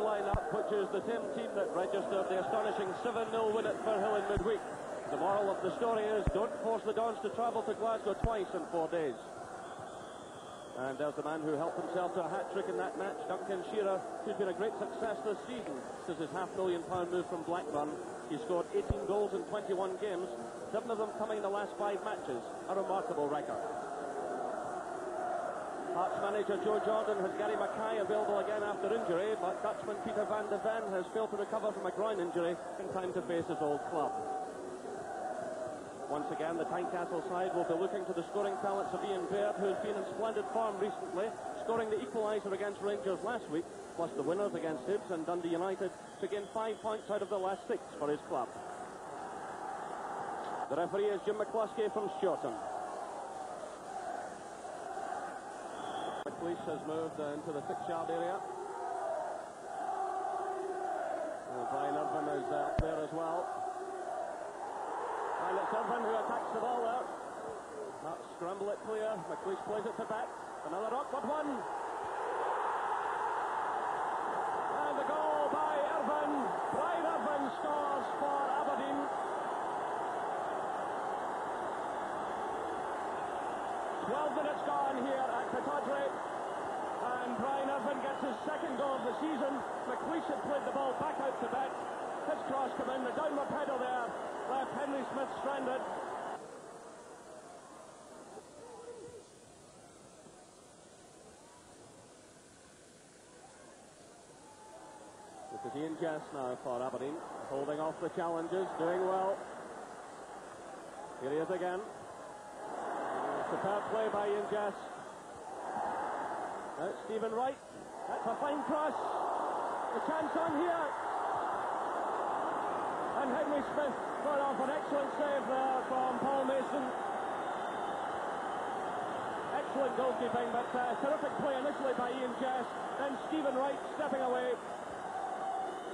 line-up, which is the same team that registered the astonishing 7-0 win at Firhill in midweek. The moral of the story is don't force the Dons to travel to Glasgow twice in four days. And there's the man who helped himself to a hat-trick in that match, Duncan Shearer, who's been a great success this season since his half-million pound move from Blackburn. He scored 18 goals in 21 games, seven of them coming in the last five matches, a remarkable record. Hearts manager Joe Jordan has Gary Mackay available again after injury, but Dutchman Peter van de Ven has failed to recover from a groin injury in time to face his old club. Once again, the Tynecastle side will be looking to the scoring talents of Ian Baird, who's been in splendid form recently, scoring the equaliser against Rangers last week, plus the winners against Hibs and Dundee United to gain five points out of the last six for his club. The referee is Jim McCluskey from Stewarton. McLeish has moved uh, into the six-yard area. Uh, Brian Irvine is uh, there as well. And it's Irvine who attacks the ball there. Not scramble it clear. McLeish plays it to Bett. Another awkward one. And the goal by Irvine. Brian Irvine scores for Aberdeen. Twelve minutes gone here at Pittodrie. Brian Irvine gets his second goal of the season. McLeish had played the ball back out to Bett. His cross come in, the downward pedal there. Left Henry Smith stranded. This is Ian Jess now for Aberdeen, holding off the challenges, doing well. Here he is again. Superb play by Ian Jess. That's Stephen Wright. That's a fine cross. The chance on here. And Henry Smith got off an excellent save there from Paul Mason. Excellent goalkeeping, but uh, terrific play initially by Ian Jess. Then Stephen Wright stepping away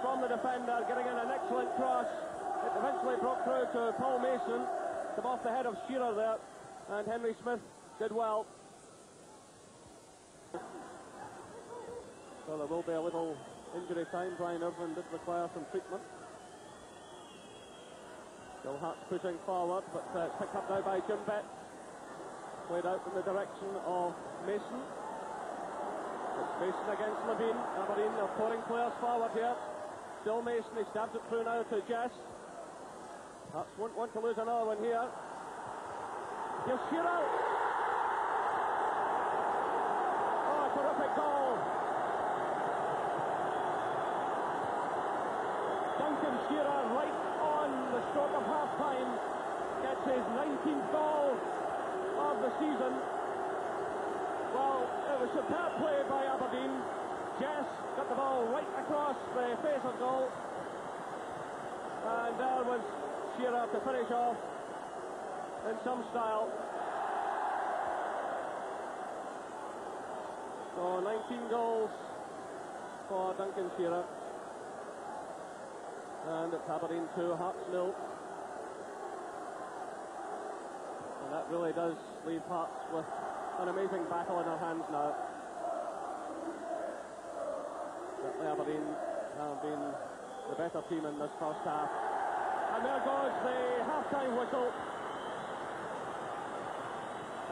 from the defender, getting in an excellent cross. It eventually broke through to Paul Mason. Come off the head of Shearer there. And Henry Smith did well. So there will be a little injury time. Brian Irvine did require some treatment. Still Hearts pushing forward, but uh, picked up now by Jim Betts. Played out in the direction of Mason. It's Mason against Levein. Aberdeen are pouring players forward here. Still Mason, he stabs it through now to Jess. Hearts won't want to lose another one here. Shearer. Oh, terrific goal. Duncan Shearer right on the stroke of half-time gets his 19th goal of the season. Well, it was superb play by Aberdeen. Jess got the ball right across the face of goal. And there was Shearer to finish off in some style. So 19 goals for Duncan Shearer. And Aberdeen 2, Hearts nil. And that really does leave Hearts with an amazing battle in their hands now. Certainly Aberdeen have been the better team in this first half. And there goes the half-time whistle.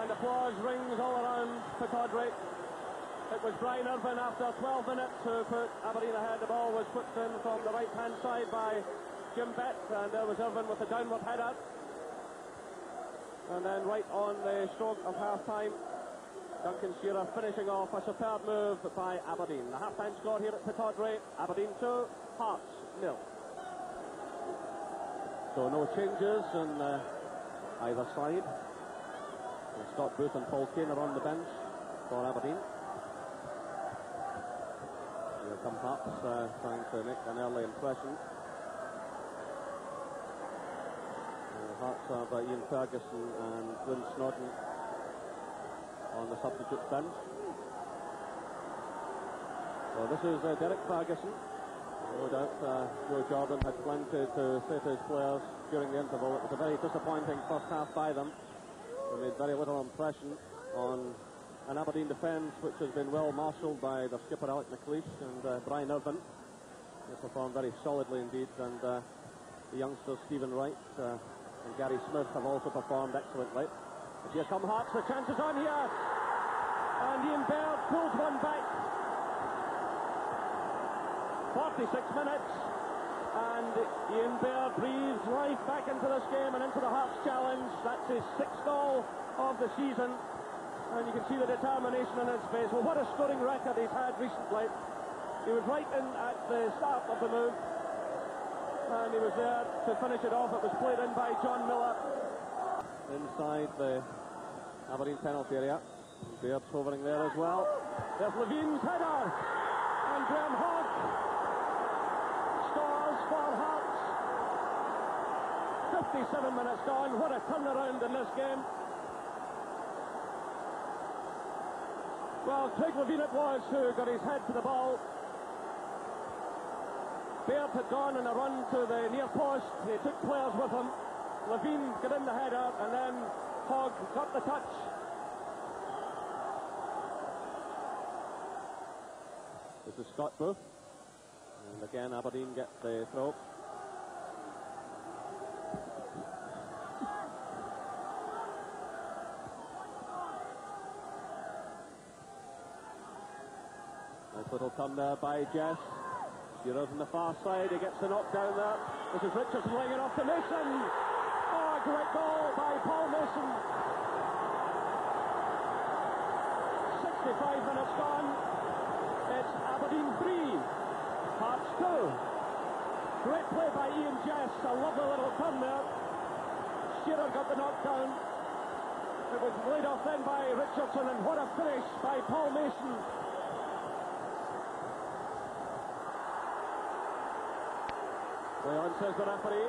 And applause rings all around Pittodrie. It was Brian Irvine after 12 minutes who put Aberdeen ahead. The ball was put in from the right-hand side by Jim Betts, and there was Irvine with a downward header. And then right on the stroke of half-time, Duncan Shearer finishing off a superb move by Aberdeen. The half-time score here at Pittodrie, Aberdeen 2, Hearts nil. So no changes on uh, either side. And Scott Booth and Paul Kane are on the bench for Aberdeen. Here come Hearts uh, trying to make an early impression. Uh, Hearts have uh, Ian Ferguson and Glyn Snodin on the substitute bench. So this is uh, Derek Ferguson. No doubt uh, Joe Jordan had to, to say to his players during the interval it was a very disappointing first half by them. They made very little impression on an Aberdeen defence which has been well marshalled by the skipper Alec McLeish and uh, Brian Irvine. They performed very solidly indeed, and uh, the youngsters Stephen Wright uh, and Gary Smith have also performed excellently. But here come Hearts, the chances on here. And Ian Baird pulls one back. 46 minutes. And Ian Baird breathes life back into this game and into the Hearts challenge. That's his sixth goal of the season. And you can see the determination in his face. Well, what a scoring record he's had recently. He was right in at the start of the move. And he was there to finish it off. It was played in by John Millar. Inside the Aberdeen penalty area. Baird's hovering there as well. There's Levein's header. And Graham Hogg scores for Hearts. 57 minutes gone. What a turnaround in this game. Well, Craig Levein it was who got his head to the ball. Baird had gone on a run to the near post. He took players with him. Levein got in the header, and then Hogg got the touch. This is Scott Booth. And again, Aberdeen get the throw. Little turn there by Jess. Shearer's on the far side. He gets the knock down there. This is Richardson laying it off to Mason. Oh, great goal by Paul Mason. 65 minutes gone. It's Aberdeen 3, Hearts 2. Great play by Ian Jess. A lovely little turn there. Shearer got the knock down. It was laid off then by Richardson, and what a finish by Paul Mason. On, says the referee.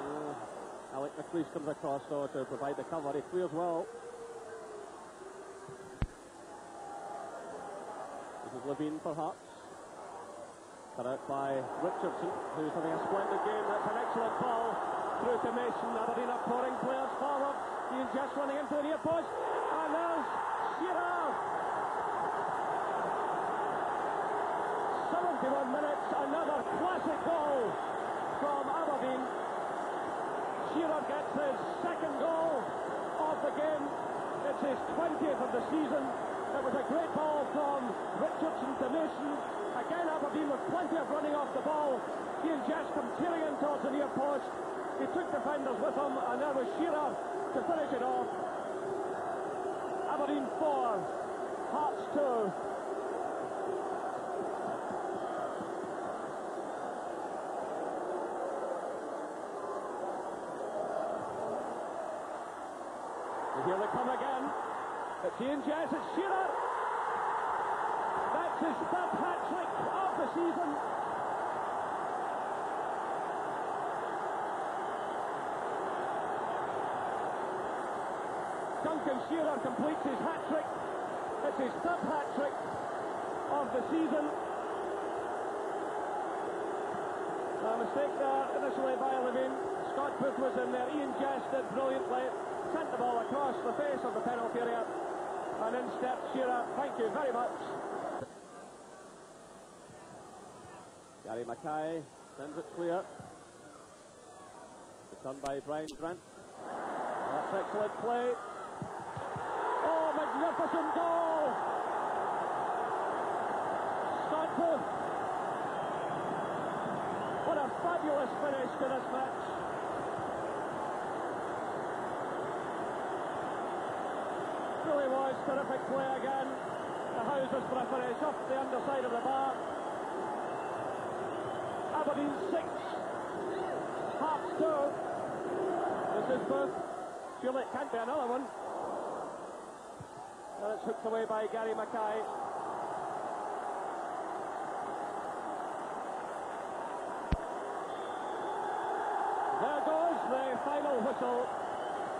Uh, Alec McLeish comes across though to provide the cover. He clears well. This is Levein for Hearts. Cut out by Richardson, who's having a splendid game. That's an excellent ball through to Mason. Aberdeen pouring players forward. He's just running into the near post. And there's Shearer. 71 minutes, another classic goal from Aberdeen. Shearer gets his second goal of the game. His 20th of the season. It was a great ball from Richardson to Mason. Again, Aberdeen with plenty of running off the ball. Ian Jess tearing in towards the near post. He took defenders with him, and there was Shearer to finish it off. Aberdeen 4, Hearts 2. They come again. It's Ian Jess, it's Shearer. That's his third hat trick of the season. Duncan Shearer completes his hat trick. It's his third hat trick of the season. A mistake there initially by Levein. Scott Booth was in there. Ian Jess did brilliantly. Sent the ball across the face of the penalty area. And in steps Shearer. Thank you very much. Gary Mackay sends it clear. It's done by Brian Grant. That's excellent play. Oh, magnificent goal! What a fabulous finish to this match. Really was terrific play again. The Houses finish off the underside of the bar. Aberdeen 6, half 2. This is Booth. Surely it can't be another one. And it's hooked away by Gary Mackay. There goes the final whistle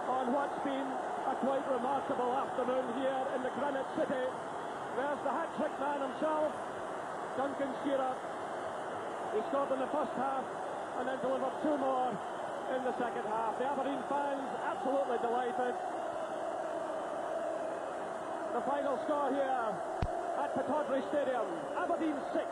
on what's been a quite remarkable afternoon here in the Granite City. There's the hat-trick man himself, Duncan Shearer. He scored in the first half and then delivered two more in the second half. The Aberdeen fans absolutely delighted. The final score here at Pittodrie Stadium. Aberdeen 6,